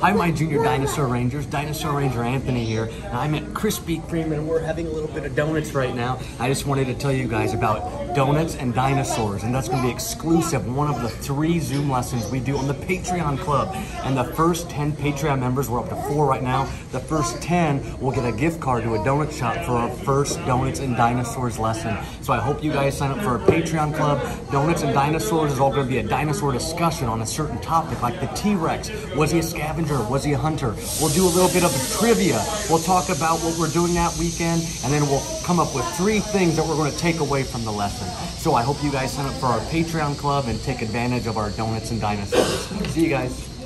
Hi, my junior dinosaur rangers. Dinosaur Ranger Anthony here. And I'm at Krispy Kreme and we're having a little bit of donuts right now. I just wanted to tell you guys about donuts and dinosaurs. And that's going to be exclusive, one of the three Zoom lessons we do on the Patreon Club. And the first 10 Patreon members, we're up to four right now. The first 10 will get a gift card to a donut shop for our first Donuts and Dinosaurs lesson. So I hope you guys sign up for our Patreon Club. Donuts and Dinosaurs is all going to be a dinosaur discussion on a certain topic, like the T-Rex. Was he a scavenger? Was he a hunter? We'll do a little bit of trivia. We'll talk about what we're doing that weekend, and then we'll come up with three things that we're going to take away from the lesson. So I hope you guys sign up for our Patreon club and take advantage of our donuts and dinosaurs. See you guys.